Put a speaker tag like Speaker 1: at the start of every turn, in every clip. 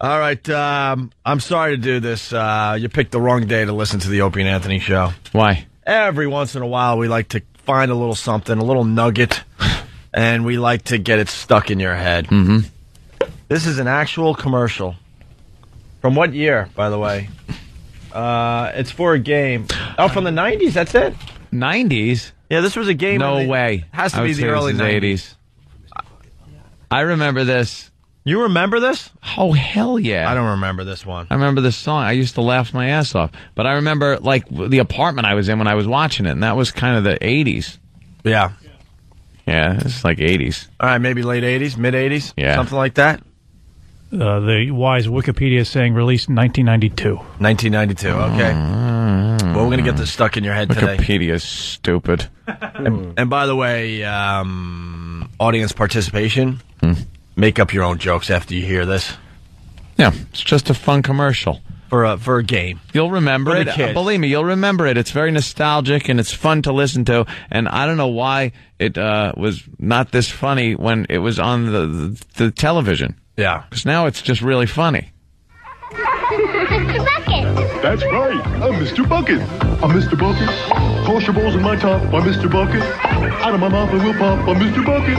Speaker 1: All right. Um, I'm sorry to do this. Uh, you picked the wrong day to listen to the Opie and Anthony show.
Speaker 2: Why?
Speaker 1: Every once in a while, we like to find a little something, a little nugget, and we like to get it stuck in your head.
Speaker 2: Mm-hmm.
Speaker 1: This is an actual commercial. From what year, by the way? Uh, it's for a game. Oh, from the 90s. That's it.
Speaker 2: 90s?
Speaker 1: Yeah, this was a game.
Speaker 2: No way.
Speaker 1: Has to
Speaker 2: I
Speaker 1: be the early 90s.
Speaker 2: 80s. I remember this.
Speaker 1: You remember this?
Speaker 2: Oh hell yeah!
Speaker 1: I don't remember this one.
Speaker 2: I remember this song. I used to laugh my ass off. But I remember like the apartment I was in when I was watching it, and that was kind of the 80s.
Speaker 1: Yeah.
Speaker 2: Yeah, it's like 80s.
Speaker 1: All right, maybe late 80s, mid 80s,
Speaker 2: Yeah.
Speaker 1: something like that.
Speaker 3: Uh, the wise Wikipedia is saying released in 1992.
Speaker 1: 1992. Okay. well, we're gonna get this stuck in your head today.
Speaker 2: Wikipedia's stupid.
Speaker 1: And, and by the way, um, audience participation.
Speaker 2: Hmm.
Speaker 1: Make up your own jokes after you hear this
Speaker 2: Yeah, it's just a fun commercial.
Speaker 1: for a for a game.
Speaker 2: You'll remember
Speaker 1: For
Speaker 2: it.
Speaker 1: the kids.
Speaker 2: Believe me, you'll remember it. It's very nostalgic and it's fun to listen to. And I don't know why it uh, was not this funny when it was on the the, the television.
Speaker 1: Yeah.
Speaker 2: Because now it's just really funny.
Speaker 4: That's right. I'm Mr. Bucket. I'm Mr. Bucket. Toss your balls in my top. I'm Mr. Bucket. Out of my mouth I will pop. I'm Mr. Bucket.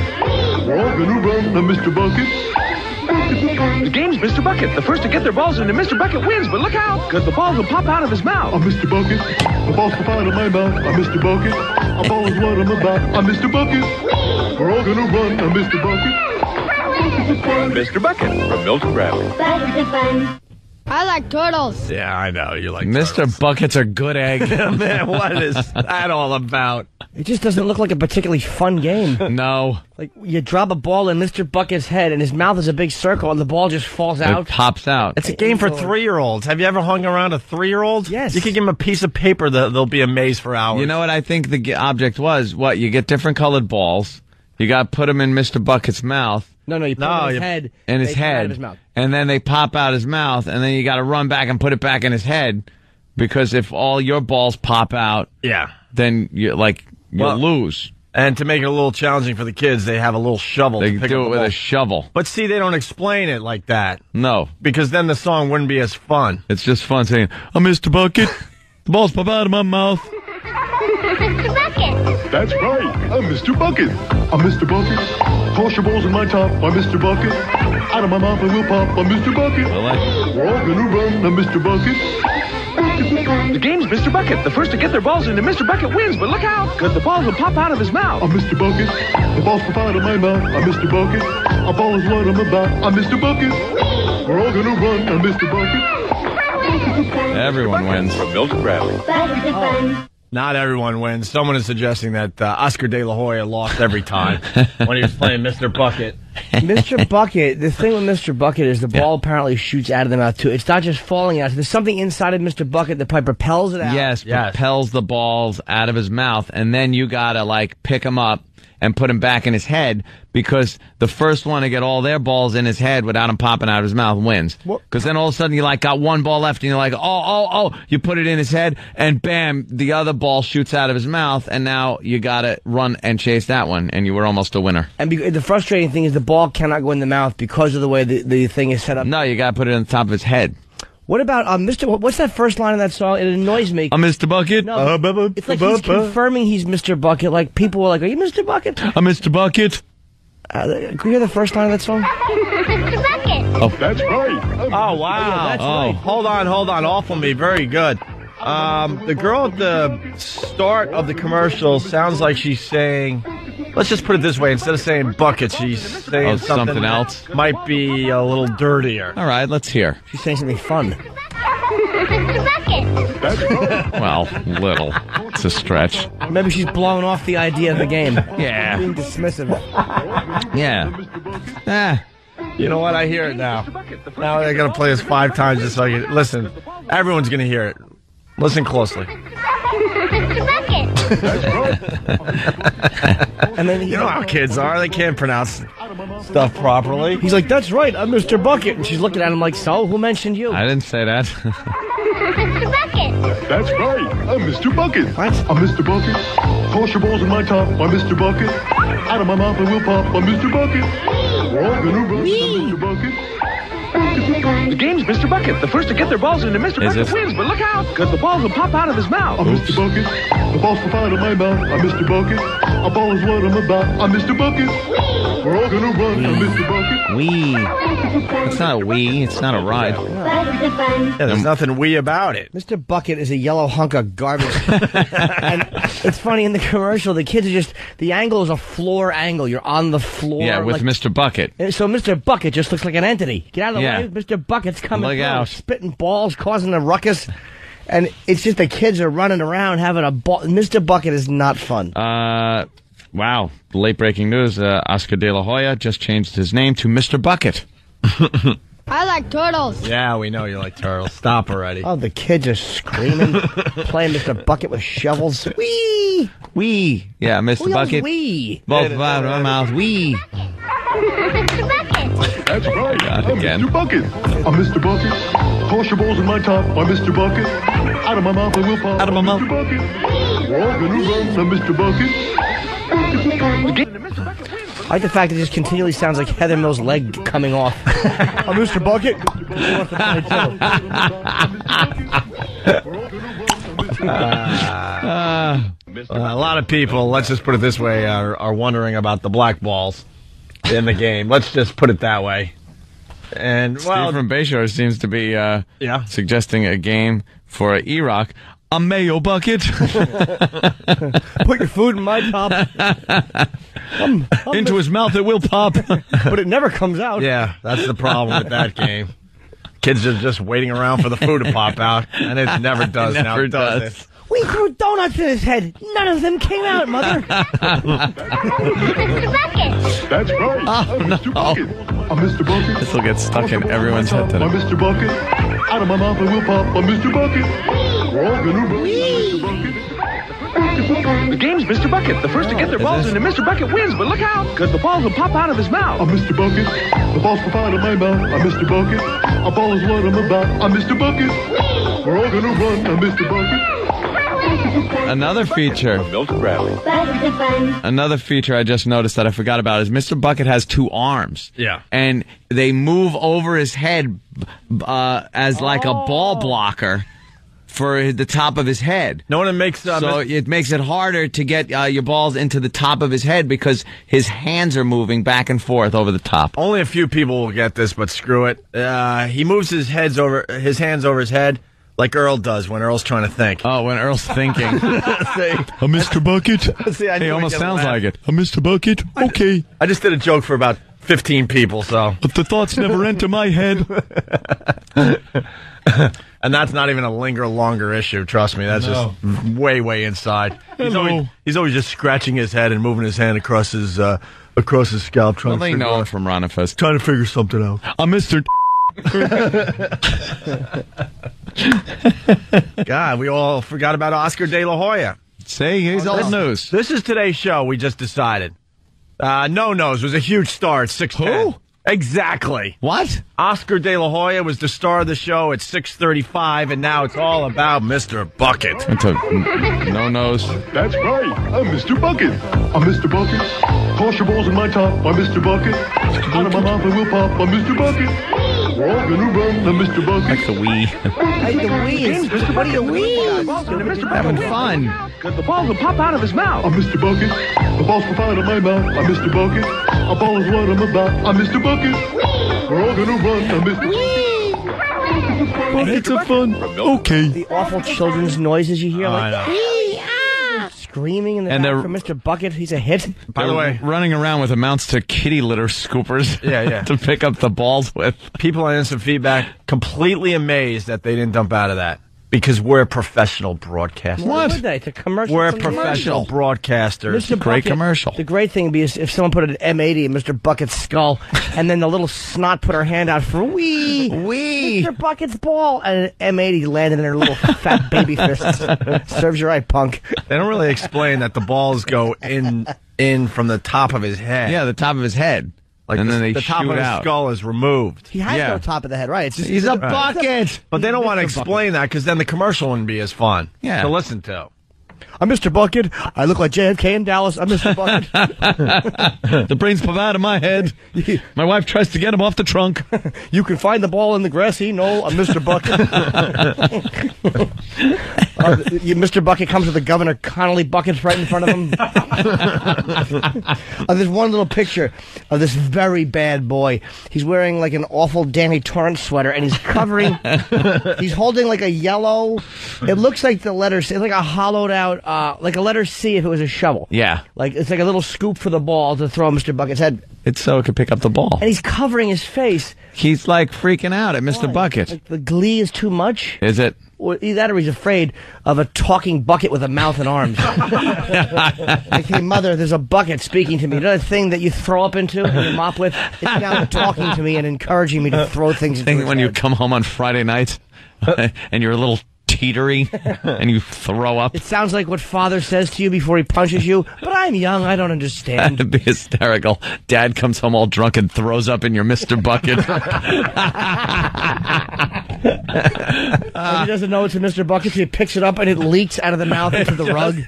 Speaker 4: We're all gonna run. I'm Mr. Bucket.
Speaker 5: The game's Mr. Bucket. The first to get their balls into Mr. Bucket wins, but look out, because the balls will pop out of his mouth.
Speaker 4: I'm Mr. Bucket. The balls pop out of my mouth. I'm Mr. Bucket. A ball is what I'm about. I'm Mr. Bucket. We're all gonna run. I'm Mr. Bucket.
Speaker 5: Mr. Bucket from Milton Bradley.
Speaker 6: I like turtles.
Speaker 1: Yeah, I know. You're like
Speaker 2: Mr. Buckets are good egg.
Speaker 1: Man, what is that all about?
Speaker 7: It just doesn't look like a particularly fun game.
Speaker 2: no.
Speaker 7: Like you drop a ball in Mr. Bucket's head, and his mouth is a big circle, and the ball just falls
Speaker 2: It
Speaker 7: out.
Speaker 2: pops out.
Speaker 1: It's a game for three year olds. Have you ever hung around a three year old?
Speaker 7: Yes.
Speaker 1: You could give them a piece of paper that they'll be amazed for hours.
Speaker 2: You know what I think the object was? What you get different colored balls. You got to put them in Mr. Bucket's mouth.
Speaker 7: No, no, you put
Speaker 1: No,
Speaker 7: it in his
Speaker 1: you-
Speaker 7: head.
Speaker 2: In his
Speaker 7: they come out
Speaker 2: head,
Speaker 7: his mouth.
Speaker 2: and then they pop out his mouth, and then you got to run back and put it back in his head, because if all your balls pop out,
Speaker 1: Yeah.
Speaker 2: then you like you
Speaker 1: Well,
Speaker 2: lose.
Speaker 1: And to make it a little challenging for the kids, they have a little shovel.
Speaker 2: They
Speaker 1: to pick
Speaker 2: do
Speaker 1: up
Speaker 2: it with
Speaker 1: ball.
Speaker 2: a shovel.
Speaker 1: But see, they don't explain it like that
Speaker 2: No,
Speaker 1: because then the song wouldn't be as fun.
Speaker 2: it's just fun saying, "I'm Mr. Bucket." the balls pop out of my mouth.
Speaker 4: That's right. I'm Mr. Bucket. I'm Mr. Bucket. Toss your balls in my top. I'm Mr. Bucket. Out of my mouth I will pop. I'm Mr. Bucket.
Speaker 2: I like it.
Speaker 4: We're all gonna run. I'm Mr. Bucket.
Speaker 5: The game's Mr. Bucket. The first to get their balls into Mr. Bucket wins, but look out, because the balls will pop out of his mouth.
Speaker 4: I'm Mr. Bucket. The balls pop out of my mouth. I'm Mr. Bucket. A ball is what I'm about. I'm Mr. Bucket. We're all gonna run. I'm Mr. Bucket.
Speaker 2: Everyone wins.
Speaker 5: From Milton Bradley.
Speaker 1: Not everyone wins. Someone is suggesting that uh, Oscar De La Hoya lost every time when he was playing Mr. Bucket.
Speaker 7: Mr. Bucket, the thing with Mr. Bucket is the ball apparently shoots out of the mouth too. It's not just falling out. There's something inside of Mr. Bucket that probably propels it out.
Speaker 2: Yes,
Speaker 1: Yes.
Speaker 2: propels the balls out of his mouth, and then you gotta like pick him up and put him back in his head because the first one to get all their balls in his head without him popping out of his mouth wins. Because then all of a sudden you like got one ball left and you're like, oh, oh, oh, you put it in his head and bam, the other ball shoots out of his mouth and now you gotta run and chase that one and you were almost a winner.
Speaker 7: And be- the frustrating thing is the ball cannot go in the mouth because of the way the, the thing is set up.
Speaker 2: No, you gotta put it on the top of his head.
Speaker 7: What about um, Mr. What's that first line of that song? It annoys me.
Speaker 2: I'm Mr. Bucket.
Speaker 7: No,
Speaker 1: Uh, bu- bu-
Speaker 7: it's like
Speaker 1: bu-
Speaker 7: he's
Speaker 1: bu-
Speaker 7: confirming he's Mr. Bucket. Like people were like, "Are you Mr. Bucket?"
Speaker 2: I'm Mr. Bucket.
Speaker 7: Uh, can you hear the first line of that song?
Speaker 4: Oh, that's right. I'm
Speaker 1: Oh wow!
Speaker 7: that's
Speaker 1: oh,
Speaker 7: right.
Speaker 1: hold on, hold on. Off of me. Very good. Um, the girl at the start of the commercial sounds like she's saying. Let's just put it this way: instead of saying bucket, she's saying
Speaker 2: Oh,
Speaker 1: something,
Speaker 2: something
Speaker 1: that
Speaker 2: else?
Speaker 1: Might be a little dirtier.
Speaker 2: All right, let's hear.
Speaker 7: She's saying something fun.
Speaker 2: Well, little. It's a stretch.
Speaker 7: Maybe she's blowing off the idea of the game.
Speaker 2: Yeah.
Speaker 7: Being dismissive.
Speaker 2: Yeah. Ah.
Speaker 1: You know what? I hear it now. Now they're gonna play this five times just so I can listen. Everyone's gonna hear it. Listen closely.
Speaker 7: And then he,
Speaker 1: You know how kids are; they can't pronounce stuff properly.
Speaker 7: he's like, "That's right, I'm Mr. Bucket." And she's looking at him like, "So, who mentioned you?"
Speaker 2: I didn't say that. Mr. Bucket.
Speaker 4: That's right. I'm Mr. Bucket.
Speaker 7: What?
Speaker 4: I'm Mr. Bucket. Toss your balls in my top. I'm Mr. Bucket. Out of my mouth I will pop. I'm Mr. Bucket. We're all gonna run. I'm Mr. Bucket.
Speaker 5: The game's Mr. Bucket. The first to get their balls into Mr.
Speaker 2: Is
Speaker 5: Bucket
Speaker 2: it?
Speaker 5: wins, but look out, because the balls will pop out of his mouth.
Speaker 4: I'm Mr. Bucket. The balls will out of my mouth. I'm Mr. Bucket. A ball is what I'm about. I'm Mr. Bucket. We're all gonna run. I'm Mr. Bucket.
Speaker 2: Wee. It's not a wee. It's not a ride.
Speaker 1: Yeah, there's nothing wee about it.
Speaker 7: Mr. Bucket is a yellow hunk of garbage. and it's funny in the commercial, the kids are just the angle is a floor angle. You're on the floor.
Speaker 2: Yeah, with
Speaker 7: like-
Speaker 2: Mr. Bucket.
Speaker 7: And So Mr. Bucket just looks like an entity. Get out of the
Speaker 2: Yeah.
Speaker 7: way. Mr. Bucket's coming
Speaker 2: Look
Speaker 7: through,
Speaker 2: out.
Speaker 7: spitting balls, causing a ruckus. And it's just the kids are running around having a ball. Mr. Bucket is not fun.
Speaker 2: Uh, wow. Late breaking news. Uh, Oscar De La Hoya just changed his name to Mr. Bucket.
Speaker 6: I like turtles.
Speaker 1: Yeah, we know you like turtles. Stop already.
Speaker 7: oh, the kids are screaming, playing Mr. Bucket with shovels. Wee!
Speaker 2: Wee. Yeah, Mr.
Speaker 7: Wheels
Speaker 2: Bucket.
Speaker 7: wee!
Speaker 2: Both out of my mouth. Wee.
Speaker 4: That's right.
Speaker 2: God,
Speaker 4: I'm
Speaker 2: again.
Speaker 4: Mr. Bucket. I'm Mr. Bucket. Toss your balls in my top. I'm Mr. Bucket. Out of my mouth I will pop.
Speaker 1: Out of my
Speaker 4: I'm
Speaker 1: mouth.
Speaker 4: Mr. Bucket. We're all gonna. I'm Mr. Bucket.
Speaker 7: I like the fact that it just continually sounds like Heather Mills' leg coming off. I'm Mr. Bucket.
Speaker 1: Uh, a lot of people, let's just put it this way, are, are wondering about the black balls in the game. Let's just put it that way. And well,
Speaker 2: Steve from Bayshore seems to be uh,
Speaker 1: Yeah.
Speaker 2: suggesting a game for E-Rock. A mayo bucket
Speaker 7: Put your food in my top. I'm- I'm
Speaker 2: into his mouth. It will pop.
Speaker 7: but it never comes out.
Speaker 1: yeah, that's the problem with that game. Kids are just waiting around for the food to pop out, and it never does. now,
Speaker 2: never
Speaker 1: does.
Speaker 2: does.
Speaker 1: it?
Speaker 7: We threw donuts in his head. None of them came out, mother.
Speaker 4: That's right. Ah, I'm Mr. Bucket. I'm Mr. Bucket.
Speaker 2: This will get stuck in everyone's head
Speaker 4: I'm
Speaker 2: today.
Speaker 4: Mr. Bucket. Out of my mouth I will pop. I'm Mr. Bucket. We're all gonna Mr. Bucket.
Speaker 5: The game's Mr. Bucket. The first to get their balls into Mr. Bucket wins, but look out, because the balls will pop out of his mouth.
Speaker 4: I'm Mr. Bucket. The balls pop out of my mouth. I'm Mr. Bucket. A ball is what I'm about. I'm Mr. Bucket. We're all gonna run. I'm Mr. Bucket.
Speaker 2: Another feature. Another feature I just noticed that I forgot about is Mr. Bucket has two arms.
Speaker 1: Yeah.
Speaker 2: And they move over his head uh, as like a ball blocker for the top of his head.
Speaker 1: No one makes uh,
Speaker 2: so
Speaker 1: Mis-
Speaker 2: it makes it harder to get uh, your balls into the top of his head because his hands are moving back and forth over the top.
Speaker 1: Only a few people will get this, but screw it. Uh, he moves his heads over his hands over his head like Earl does when Earl's trying to think.
Speaker 2: Oh, when Earl's thinking.
Speaker 1: See,
Speaker 8: A Mr. Bucket?
Speaker 1: see, I
Speaker 2: he almost sounds
Speaker 1: laugh.
Speaker 2: like it.
Speaker 8: A Mr. Bucket? Okay.
Speaker 1: I just did a joke for about fifteen people, so
Speaker 8: But the thoughts never enter my head.
Speaker 1: and that's not even a linger longer issue. Trust me, that's just way way inside. He's always, he's always just scratching his head and moving his hand across his uh, across his scalp, trying
Speaker 2: Well,
Speaker 1: to
Speaker 2: they
Speaker 1: figure
Speaker 2: know him
Speaker 1: out-
Speaker 2: from Ron and Fez.
Speaker 1: trying to figure something out.
Speaker 8: I'm Mr.
Speaker 1: God, we all forgot about Oscar De La Hoya.
Speaker 2: See, he's old news.
Speaker 1: This is today's show. We just decided. Uh, no Nose was a huge star at six ten.
Speaker 2: Who?
Speaker 1: Exactly.
Speaker 2: What?
Speaker 1: Oscar De La Hoya was the star of the show at six thirty-five, and now it's all about Mr. Bucket.
Speaker 2: It's a no nose.
Speaker 4: That's right. I'm Mr. Bucket. I'm Mr. Bucket. Toss your balls in my top. I'm Mr. Bucket. Out of my mouth I will pop. I'm Mr. Bucket. We're all gonna run. I'm Mr. Bucket.
Speaker 2: The wee.
Speaker 7: Hey, the wee is, what are you wee?
Speaker 5: Balls into Mr. Bucket
Speaker 2: Having fun.
Speaker 5: The balls will pop out of his mouth.
Speaker 4: I'm Mr. Bucket. The balls pop out of my mouth. I'm Mr. Bucket. A ball is what I'm about. I'm Mr. Bucket. We're all gonna run. I'm Mr. Bucket.
Speaker 8: It's a fun. Okay.
Speaker 7: The awful children's noises you hear,
Speaker 1: I
Speaker 7: like
Speaker 1: know.
Speaker 7: wee, ah, screaming in the
Speaker 2: And
Speaker 7: back
Speaker 2: they're-
Speaker 7: for Mr. Bucket. He's a hit.
Speaker 1: By the way,
Speaker 2: running around with amounts to kitty litter scoopers.
Speaker 1: Yeah, yeah.
Speaker 2: to pick up the balls with.
Speaker 1: people on instant feedback completely amazed that they didn't dump out of that because we're professional broadcasters.
Speaker 7: Why would they? It's a commercial.
Speaker 1: We're
Speaker 7: from the
Speaker 1: professional
Speaker 7: commercial.
Speaker 1: broadcasters.
Speaker 7: Mr.
Speaker 2: Great
Speaker 7: Bucket-
Speaker 2: commercial.
Speaker 7: The great thing would be is if someone put an M80 in Mr. Bucket's skull, and then the little snot put her hand out for wee,
Speaker 1: Wee.
Speaker 7: Mr. Bucket's ball, and an M80 landed in her little fat baby fist. Serves you right, punk.
Speaker 1: They don't really explain that the balls go in in from the top of his head.
Speaker 2: Yeah, the top of his head.
Speaker 1: like
Speaker 2: and
Speaker 1: the,
Speaker 2: then they
Speaker 1: the top
Speaker 2: shoot
Speaker 1: of his
Speaker 2: out.
Speaker 1: skull is removed.
Speaker 7: He has
Speaker 2: Yeah.
Speaker 7: no top of the head, right? It's just,
Speaker 2: He's a
Speaker 7: Right.
Speaker 2: bucket.
Speaker 1: But they don't want to
Speaker 7: Mr. Bucket.
Speaker 1: explain that because then the commercial wouldn't be as fun
Speaker 2: Yeah.
Speaker 1: to listen to.
Speaker 7: I'm Mr. Bucket. I look like JFK in Dallas. I'm Mr. Bucket.
Speaker 2: the brains pop out of my head. My wife tries to get him off the trunk.
Speaker 7: you can find the ball in the grassy knoll. I'm Mr. Bucket. Uh, Mr. Bucket comes with the Governor Connolly buckets right in front of him. uh, there's one little picture of this very bad boy. He's wearing like an awful Danny Torrance sweater, and he's covering. he's holding like a yellow. It looks like the letters. It's like a hollowed out, uh, like a letter C if it was a shovel.
Speaker 2: Yeah.
Speaker 7: Like it's like a little scoop for the ball to throw Mr. Bucket's head,
Speaker 2: It's so it could pick up the ball.
Speaker 7: and he's covering his face.
Speaker 2: He's like freaking out at Mr. Bucket.
Speaker 7: Like the glee is too much.
Speaker 2: Is it?
Speaker 7: Or either that or he's afraid of a talking bucket with a mouth and arms. like, hey, mother, there's a bucket speaking to me. You know the thing that you throw up into and you mop with? It's now talking to me and encouraging me to throw things into
Speaker 2: Think when you come home on Friday night and you're a little teetery and you throw up.
Speaker 7: It sounds like what father says to you before he punches you, but I'm young. I don't understand.
Speaker 2: That'd be hysterical. Dad comes home all drunk and throws up in your Mr. Bucket.
Speaker 7: And he doesn't know it's a Mr. Bucket, so he picks it up and it leaks out of the mouth into the rug.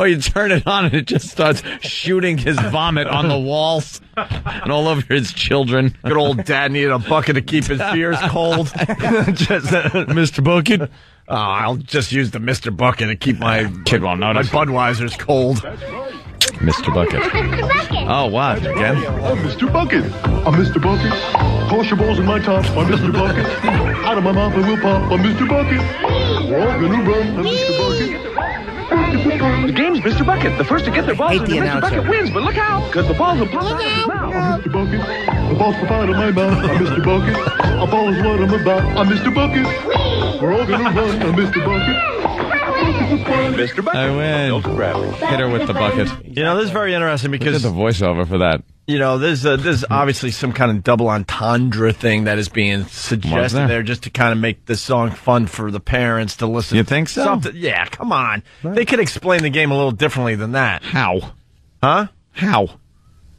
Speaker 2: or you turn it on and it just starts shooting his vomit on the walls and all over his children.
Speaker 1: Good old dad needed a bucket to keep his beers cold. just, uh, Mr. Bucket. Oh, I'll just use the Mr. Bucket to keep my
Speaker 2: Kid won't
Speaker 1: my
Speaker 2: notice.
Speaker 1: Budweiser's cold.
Speaker 2: Mr. Bucket. Oh, what? Again?
Speaker 4: Oh, I'm Mr. Bucket. I'm Mr. Bucket. Toss your balls in my top. I'm Mr. Bucket. Out of my mouth I will pop. I'm Mr. Bucket. We're all gonna run. I'm Mr. Bucket.
Speaker 5: The game's Mr. Bucket. The first to get their balls
Speaker 7: hate
Speaker 5: into
Speaker 7: the
Speaker 5: Mr.
Speaker 7: announcer.
Speaker 5: Bucket wins, but look out, because the balls will pop out of his mouth.
Speaker 4: I'm Mr. Bucket. The balls pop out of my mouth. I'm Mr. Bucket. A ball is what I'm about. I'm Mr. Bucket. We're all gonna run. I'm Mr. Bucket.
Speaker 5: Mr. Bucket.
Speaker 2: I win. Hit her with the bucket.
Speaker 1: You know, this is very interesting
Speaker 2: Look at
Speaker 1: because
Speaker 2: the voiceover for that.
Speaker 1: You know, there's uh, there's obviously some kind of double entendre thing that is being suggested
Speaker 2: there?
Speaker 1: there just to kind of make the song fun for the parents to listen. To.
Speaker 2: You think so?
Speaker 1: Something, yeah, come on. They could explain the game a little differently than that,
Speaker 2: How?
Speaker 1: huh?
Speaker 2: How?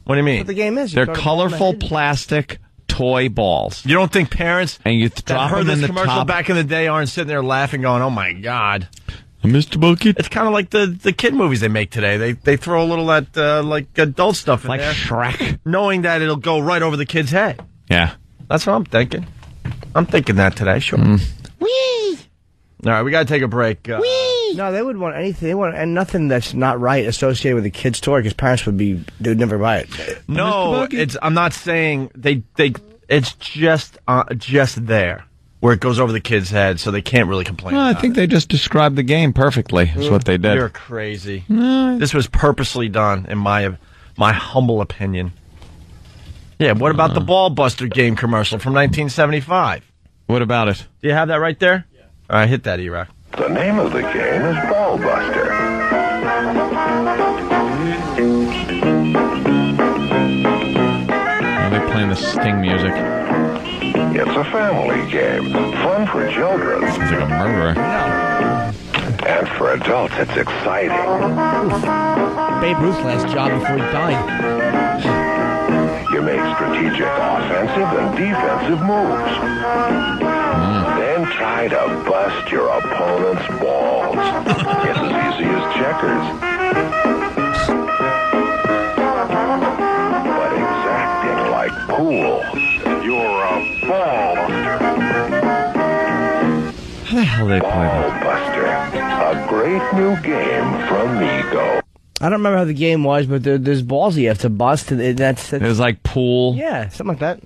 Speaker 1: What do you mean?
Speaker 7: What the game is.
Speaker 2: They're
Speaker 7: throw the ball in the
Speaker 2: colorful plastic toy balls.
Speaker 1: You don't think parents
Speaker 2: And you th-
Speaker 1: that
Speaker 2: drop
Speaker 1: heard
Speaker 2: them
Speaker 1: this
Speaker 2: in the
Speaker 1: commercial
Speaker 2: top.
Speaker 1: back in the day aren't sitting there laughing, going, "Oh my god."
Speaker 8: Mr. Bucket.
Speaker 1: It's kind of like the, the kid movies they make today. They they throw a little of that uh, like adult stuff in
Speaker 2: Like
Speaker 1: there,
Speaker 2: Shrek.
Speaker 1: knowing that it'll go right over the kid's head.
Speaker 2: Yeah.
Speaker 1: That's what I'm thinking. I'm thinking that today. Sure. Whee! All right, we got to take a break. Uh,
Speaker 7: No, they would want anything. They want and nothing that's not right associated with a kid's toy because parents would be they would never buy it.
Speaker 1: no, it's. I'm not saying they they. It's just uh, just there where it goes over the kid's head, so they can't really complain.
Speaker 2: Well, I
Speaker 1: about
Speaker 2: think they just described the game perfectly. That's what they did.
Speaker 1: You're crazy. This was purposely done, in my my humble opinion. Yeah. What about the uh-huh. Ball Buster game commercial from 1975?
Speaker 2: What about it?
Speaker 1: Do you have that right there? All right, hit that, E-Rock.
Speaker 9: The name of the game is Ball Buster.
Speaker 2: Are they playing the Sting music?
Speaker 9: It's a family game, fun for children,
Speaker 2: It's like a murderer.
Speaker 9: and for adults, it's exciting.
Speaker 7: Babe Ruth's last job before he died.
Speaker 9: You make strategic offensive and defensive moves. Mm. Then try to bust your opponent's balls. it's as easy as checkers. But exacting like pool.
Speaker 2: How the hell they play
Speaker 9: Ball
Speaker 2: that?
Speaker 9: Buster. A great new game from Mego.
Speaker 7: I don't remember how the game was, but there, there's balls you have to bust. And that's, that's
Speaker 2: It was like pool.
Speaker 7: yeah, something like that.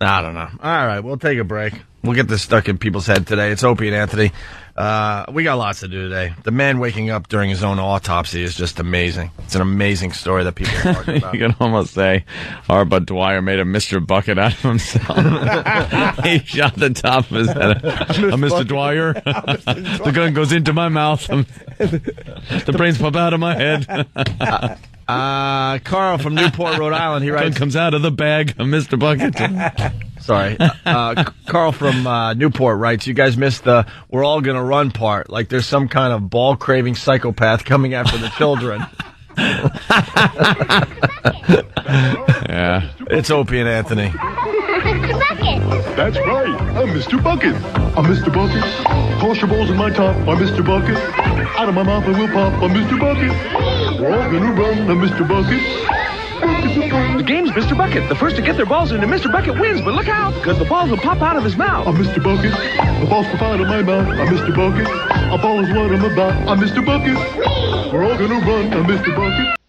Speaker 1: I don't know. All right, we'll take a break. We'll get this stuck in people's head today. It's Opie and Anthony. Uh, we got lots to do today. The man waking up during his own autopsy is just amazing. It's an amazing story that people are talking about.
Speaker 2: You can almost say R. Budd Dwyer made a Mr. Bucket out of himself. he shot the top of his head. A Mr. Dwyer. the gun goes into my mouth. the brains pop out of my head.
Speaker 1: Uh, Carl from Newport, Rhode Island. He
Speaker 2: gun
Speaker 1: writes.
Speaker 2: comes out of the bag. A Mr. Bucket.
Speaker 1: Sorry, uh, Carl from uh, Newport writes. You guys missed the "We're all gonna run" part. Like there's some kind of ball craving psychopath coming after the children.
Speaker 2: Yeah.
Speaker 1: It's Opie and Anthony.
Speaker 4: That's right. I'm Mr. Bucket. I'm Mr. Bucket. Toss your balls in my top. I'm Mr. Bucket. Out of my mouth I will pop. I'm Mr. Bucket. We're all gonna run. I'm Mr. Bucket.
Speaker 5: The game's Mr. Bucket. The first to get their balls into Mr. Bucket wins, but look out, because the balls will pop out of his mouth.
Speaker 4: I'm Mr. Bucket. The balls pop out of my mouth. I'm Mr. Bucket. A ball is what I'm about. I'm Mr. Bucket. We're all gonna run. I'm Mr. Bucket.